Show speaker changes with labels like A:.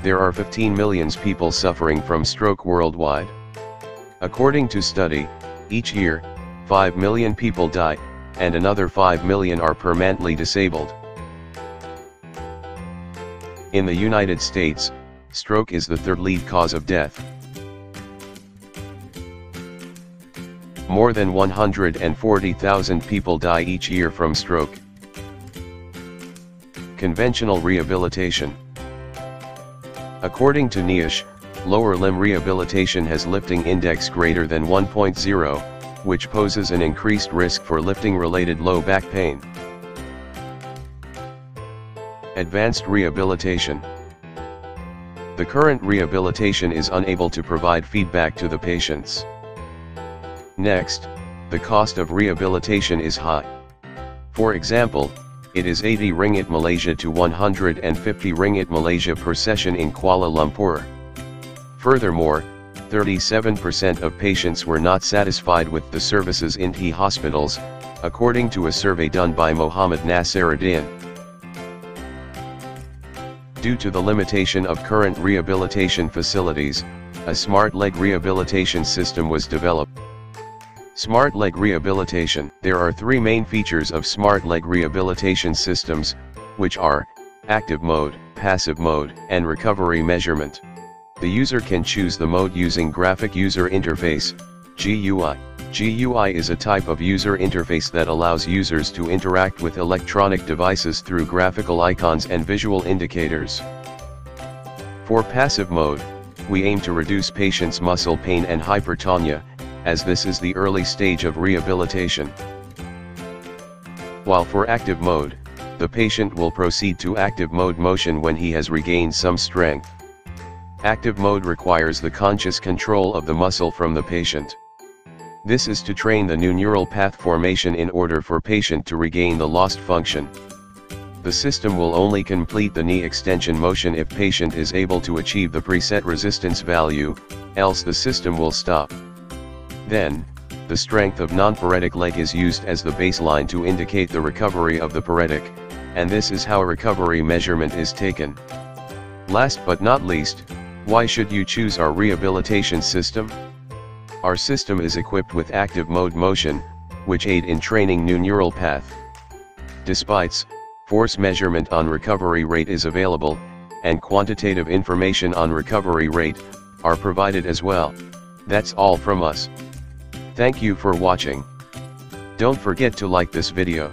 A: There are 15 million people suffering from stroke worldwide. According to study, each year, 5 million people die, and another 5 million are permanently disabled. In the United States, stroke is the third lead cause of death. More than 140,000 people die each year from stroke. Conventional rehabilitation According to NIOSH, lower limb rehabilitation has lifting index greater than 1.0, which poses an increased risk for lifting-related low back pain. Advanced rehabilitation The current rehabilitation is unable to provide feedback to the patients. Next, the cost of rehabilitation is high. For example, it is 80 ringgit Malaysia to 150 ringgit Malaysia per session in Kuala Lumpur. Furthermore, 37% of patients were not satisfied with the services in T hospitals, according to a survey done by Mohammed Nasiruddin. Due to the limitation of current rehabilitation facilities, a smart leg rehabilitation system was developed. Smart Leg Rehabilitation There are three main features of Smart Leg Rehabilitation systems, which are, Active Mode, Passive Mode, and Recovery Measurement. The user can choose the mode using Graphic User Interface, GUI. GUI is a type of user interface that allows users to interact with electronic devices through graphical icons and visual indicators. For passive mode, we aim to reduce patients' muscle pain and hypertonia, as this is the early stage of rehabilitation. While for active mode, the patient will proceed to active mode motion when he has regained some strength. Active mode requires the conscious control of the muscle from the patient. This is to train the new neural path formation in order for patient to regain the lost function. The system will only complete the knee extension motion if patient is able to achieve the preset resistance value, else the system will stop. Then, the strength of non-paretic leg is used as the baseline to indicate the recovery of the paretic, and this is how recovery measurement is taken. Last but not least, why should you choose our rehabilitation system? Our system is equipped with active mode motion, which aid in training new neural path. Despite, force measurement on recovery rate is available, and quantitative information on recovery rate, are provided as well. That's all from us. Thank you for watching. Don't forget to like this video.